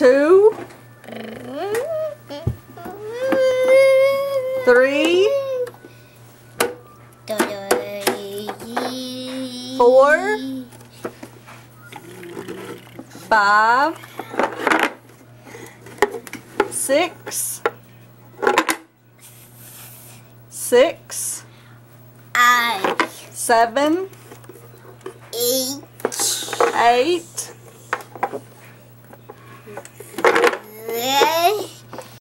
two, three, four, five, six, six, seven, eight, Yeah. Thank you.